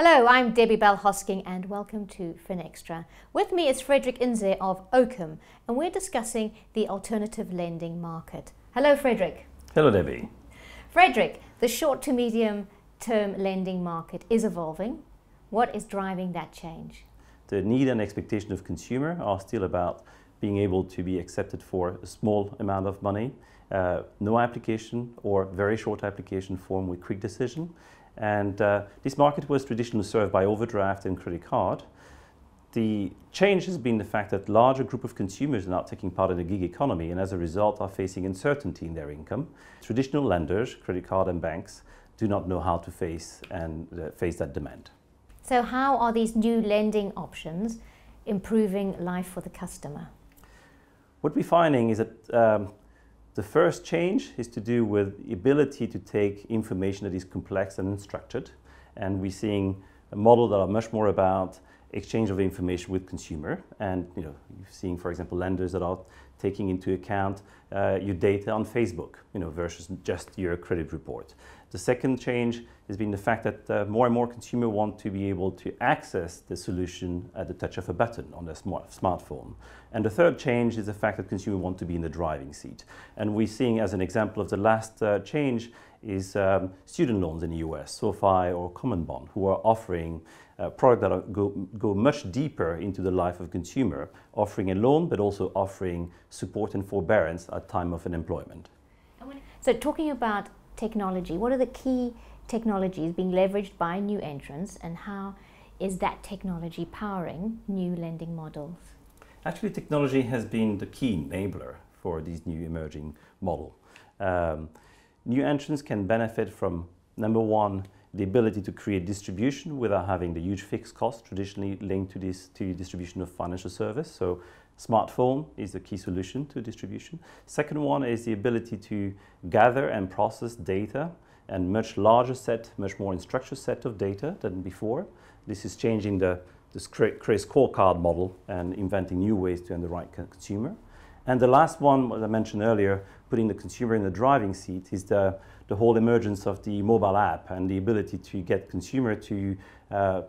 Hello, I'm Debbie Bell Hosking and welcome to FinExtra. With me is Frederic Nze of Oakam and we're discussing the alternative lending market. Hello, Frederic. Hello, Debbie. Frederic, the short to medium term lending market is evolving. What is driving that change? The need and expectation of consumer are still about being able to be accepted for a small amount of money, uh, no application or very short application form with quick decision. And uh, this market was traditionally served by overdraft and credit card. The change has been the fact that larger group of consumers are now taking part in the gig economy and as a result are facing uncertainty in their income. Traditional lenders, credit card and banks, do not know how to face and uh, face that demand. So how are these new lending options improving life for the customer? What we're finding is that um, the first change is to do with the ability to take information that is complex and unstructured. And we're seeing a model that are much more about exchange of information with consumer. And you know, you're seeing, for example, lenders that are taking into account uh, your data on Facebook, you know, versus just your credit report. The second change has been the fact that uh, more and more consumers want to be able to access the solution at the touch of a button on their smart smartphone. And the third change is the fact that consumers want to be in the driving seat. And we're seeing as an example of the last uh, change is um, student loans in the US, SoFi or CommonBond, who are offering uh, products that go, go much deeper into the life of consumer, offering a loan, but also offering support and forbearance at time of unemployment. So talking about technology, what are the key technologies being leveraged by new entrants and how is that technology powering new lending models? Actually, technology has been the key enabler for these new emerging models. Um, new entrants can benefit from, number one, the ability to create distribution without having the huge fixed cost traditionally linked to this to distribution of financial service. So smartphone is the key solution to distribution. Second one is the ability to gather and process data and much larger set, much more structured set of data than before. This is changing the, the credit scorecard model and inventing new ways to underwrite consumer. And the last one, as I mentioned earlier, putting the consumer in the driving seat is the, the whole emergence of the mobile app and the ability to get consumer to uh,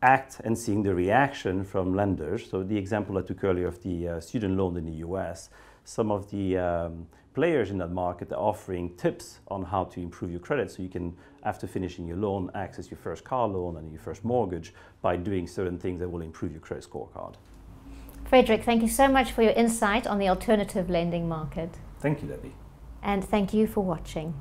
act and seeing the reaction from lenders. So the example I took earlier of the uh, student loan in the US, some of the um, players in that market are offering tips on how to improve your credit so you can, after finishing your loan, access your first car loan and your first mortgage by doing certain things that will improve your credit scorecard. Frederic, thank you so much for your insight on the alternative lending market. Thank you, Debbie. And thank you for watching.